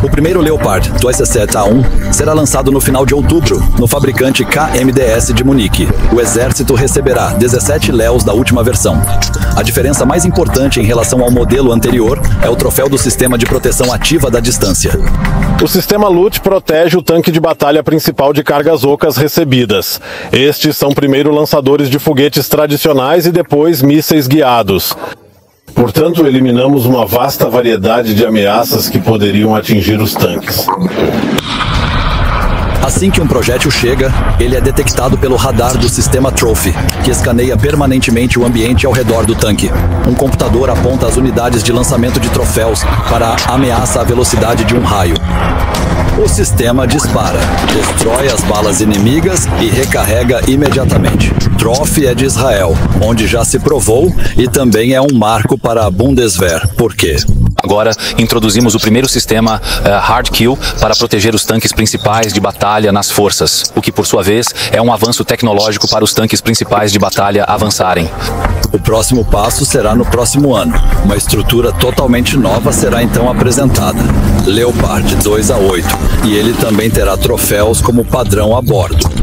O primeiro Leopard 217A1 será lançado no final de outubro no fabricante KMDS de Munique. O exército receberá 17 Leos da última versão. A diferença mais importante em relação ao modelo anterior é o troféu do sistema de proteção ativa da distância. O sistema LUT protege o tanque de batalha principal de cargas ocas recebidas. Estes são primeiro lançadores de foguetes tradicionais e depois mísseis guiados. Portanto, eliminamos uma vasta variedade de ameaças que poderiam atingir os tanques. Assim que um projétil chega, ele é detectado pelo radar do sistema Trophy, que escaneia permanentemente o ambiente ao redor do tanque. Um computador aponta as unidades de lançamento de troféus para a ameaça à velocidade de um raio. O sistema dispara, destrói as balas inimigas e recarrega imediatamente. Trophy é de Israel, onde já se provou e também é um marco para a Bundeswehr. Por quê? Agora introduzimos o primeiro sistema uh, Hard Kill para proteger os tanques principais de batalha nas forças, o que por sua vez é um avanço tecnológico para os tanques principais de batalha avançarem. O próximo passo será no próximo ano. Uma estrutura totalmente nova será então apresentada. Leopard 2 a 8. E ele também terá troféus como padrão a bordo.